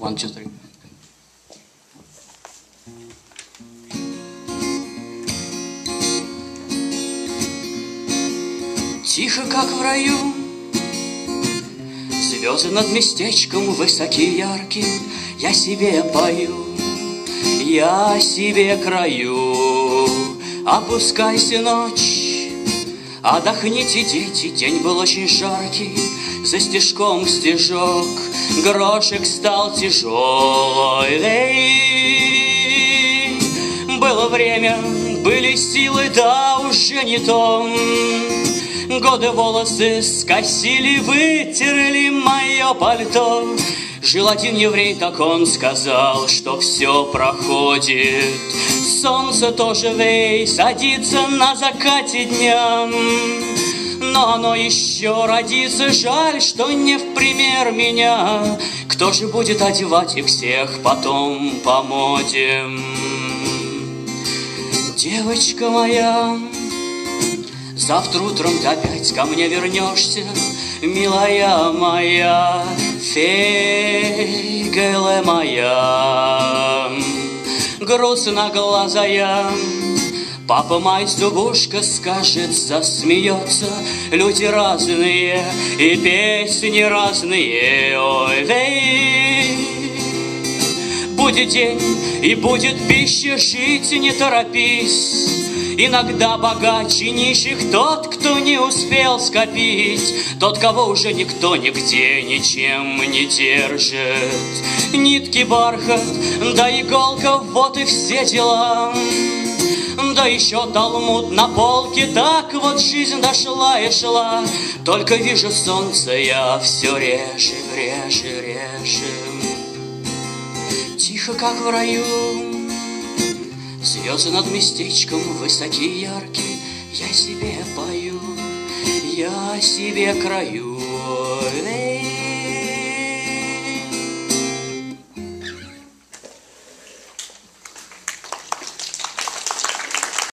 One, two, three. Тихо, как в раю, Звезды над местечком высокие яркие, Я себе пою, я себе краю. Опускайся ночь, отдохните, дети, День был очень жаркий, за стежком стежок, Грошек стал тяжелый. Эй, было время, были силы, да уже не то. Годы волосы скосили, вытерли мое пальто. Жил один еврей, так он сказал, что все проходит. Солнце тоже вей, садится на закате дня. Но оно еще родится, жаль, что не в пример меня. Кто же будет одевать их всех потом по моде? Девочка моя, Завтра утром ты опять ко мне вернешься, Милая моя, фейгеле моя. Грустно глазая, Папа Майстубушка скажет, засмеется, Люди разные и песни разные, ой, вей. Будет день и будет пища, жить не торопись. Иногда богаче нищих тот, кто не успел скопить, Тот, кого уже никто нигде ничем не держит. Нитки, бархат, да иголка, вот и все дела. Да еще талмуд на полке, так вот жизнь дошла и шла. Только вижу солнце я все реже, реже, реже. Тихо, как в раю, Звезды над местечком высокие яркие, Я себе пою, я себе краю. Эй!